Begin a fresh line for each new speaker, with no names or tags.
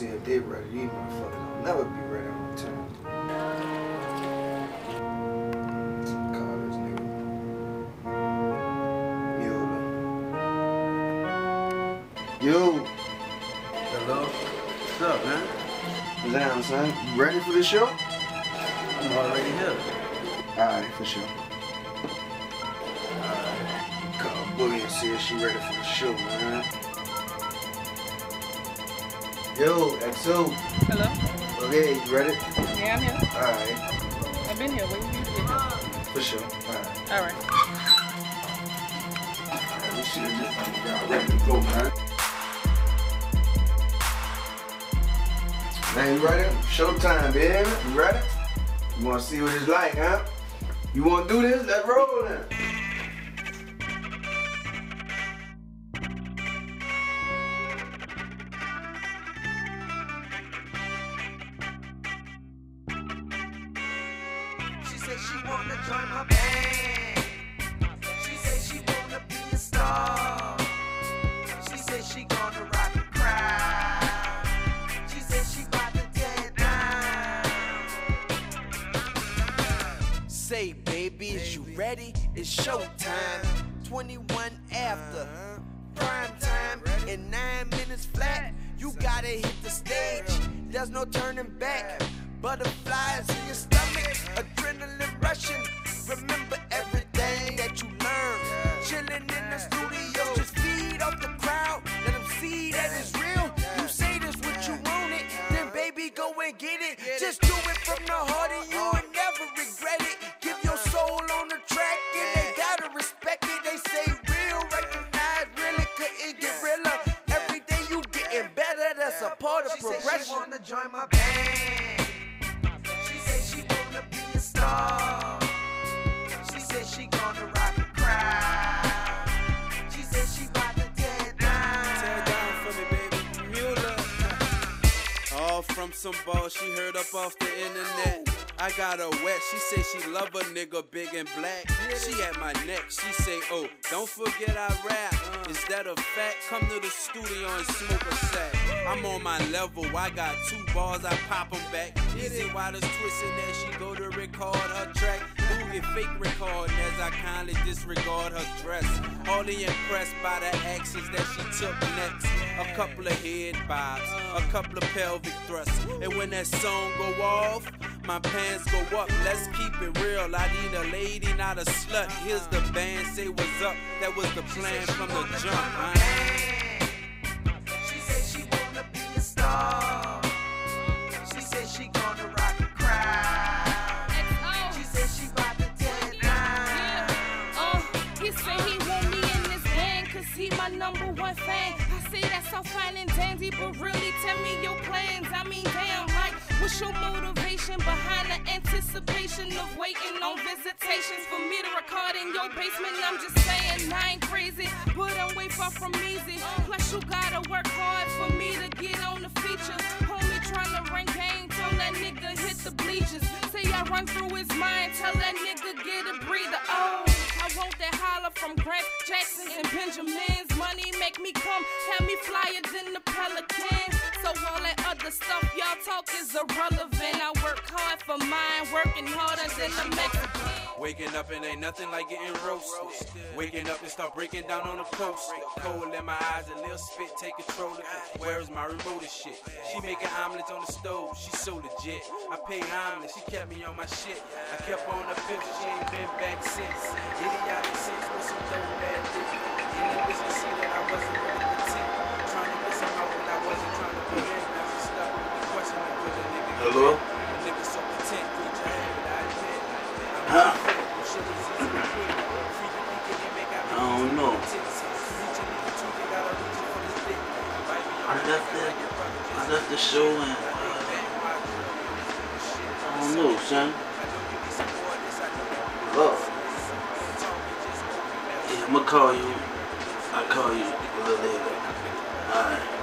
said they ready. These motherfuckers don't never be ready on time. Call this nigga. Muller. Yo,
Hello? What's up, man?
down, son? You ready for the show?
I'm already here.
Alright, for sure. Call Boogie and see if she ready for the show, man. Yo, XO.
Hello?
Okay, you ready?
Yeah, I'm here.
Alright,
I've been here. Wait till you here.
for sure. Alright.
All right.
We should have just fucking got ready to go, man. Man, you ready? Showtime, baby. You ready? You wanna see what it's like, huh? You wanna do this? Let's roll then.
Said she wanna join my band. She said she wanna be a star. She said she gonna rock the crowd. She said she bout to tear it down. Say, baby, is you ready? It's showtime. 21 after prime time in nine minutes flat. You gotta hit the stage. There's no turning back. Butterflies in your stomach, adrenaline rushing. Remember everything that you learned. Chilling in the studio, just feed off the crowd. Let them see that it's real. You say this what you want it, then baby go and get it. Just do it from the heart and you will never regret it. Give your soul on the track and they gotta respect it. They say real, recognize really couldn't get realer. Every day you getting better, that's a part of progression. She wanna join my band. She said she gonna rock the crowd. She said she bout to tear down.
Tear down for me, baby. Muller. All from some ball she heard up off the internet. I got her wet. She say she love a nigga big and black. She at my neck. She say, oh, don't forget I rap. Uh. Is that a fact? Come to the studio and smoke a sack. I'm on my level. I got two bars. I pop pop 'em back. Easy Waters twisting as she go to record her track. Do get fake recording as I kindly disregard her dress. Only impressed by the actions that she took next. A couple of head bobs, a couple of pelvic thrusts. And when that song go off, my pants go up. Let's keep it real. I need a lady, not a slut. Here's the band, say what's up. That was the plan from the jump, man.
She said she wanna be a star. She said she gonna rock the crowd. She said she bout to tear it down.
Uh, he say he want me in this band cause he my number one fan. I say that's all fine and dandy, but really tell me your plans. I mean, damn, like, what's your motivation behind the anticipation of waiting on visitations for me to record in your basement? I'm just saying, I ain't crazy, but I'm way far from easy. Plus, you gotta work hard for me to get on the features. Homie tryna rank game, tell that nigga hit the bleachers. Say I run through his mind, tell that nigga get a breather. Oh, I want that holler from Grant Jacksons and Benjamins. Money make me come, have me flyer than the Pelican. So all that other stuff y'all talk is irrelevant. I work hard for mine, working harder than the Mexican.
Waking up and ain't nothing like getting roasted. Waking up and start breaking down on the coast. Cold in my eyes, a little spit, take control of it. Where's my remote and shit? She making omelets on the stove, she so legit. I pay omelets, she kept me on my shit. I kept on the fifth, she ain't been back since. Idiotic sense with some third bad dick. Any bitch can see that I wasn't really petite.
Left the show and I don't know, son. Oh. Yeah, I'ma call you. I'll call you a little later. Alright.